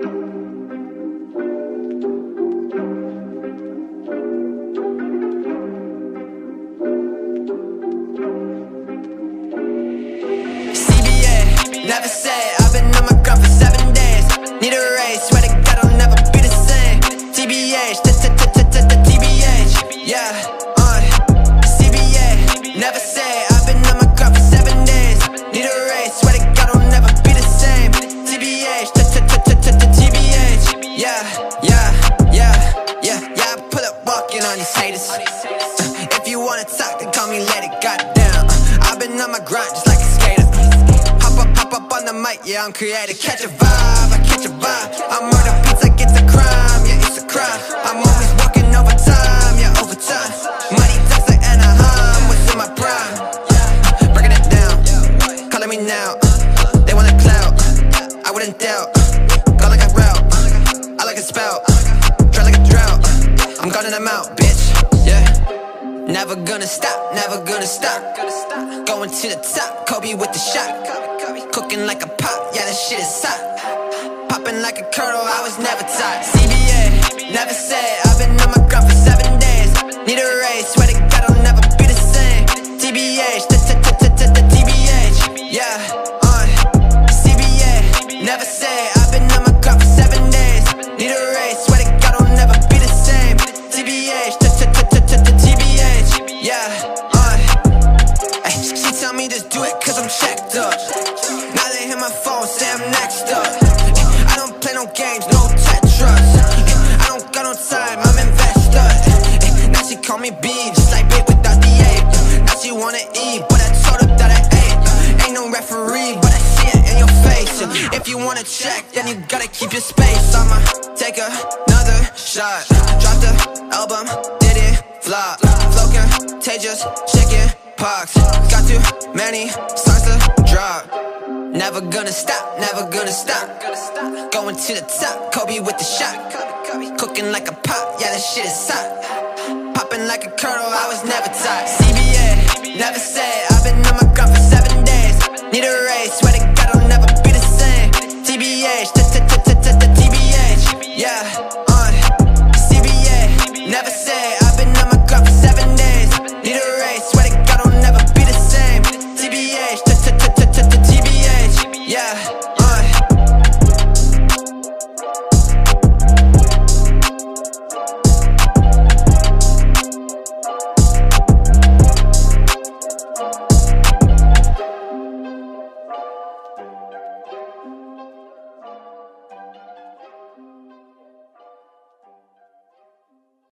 Never say I've been on my grind for seven days. Need a raise, swear to God I'll never be the same. TBH, TBH, yeah, uh. CBA, never say pull on these haters. Uh, If you wanna talk, then call me let it Goddamn, uh, I've been on my grind just like a skater. Hop up, hop up on the mic, yeah, I'm creative. Catch a vibe, I catch a vibe. I murder beats crime, I'm calling them out, bitch, yeah. Never gonna stop, never gonna stop. Going to the top, Kobe with the shot. Cooking like a pop, yeah, that shit is hot. Popping like a kernel, I was never taught. CBA, never said, I've been on my grind for seven days. Need a raise, cause I'm checked up. Now they hit my phone, say I'm next up. I don't play no games, no Tetris. I don't got no time, I'm invested. Now she call me B, just like bait without the A. Now she wanna eat, but I told her that I ate. Ain't no referee, but I see it in your face. If you wanna check, then you gotta keep your space. I'ma take another shot. Drop the album, did it flop. Flow contagious, shaking pox. Got too many songs to drop. Never gonna stop, never gonna stop. Going to the top, Kobe with the shot. Cooking like a pot, yeah, that shit is hot. Popping like a kernel, I was never taught. CBA, never say I've been on my grind for seven days. Need a raise, swear to God I'll never be the same. TBH, TBH, yeah, uh. CBA, never say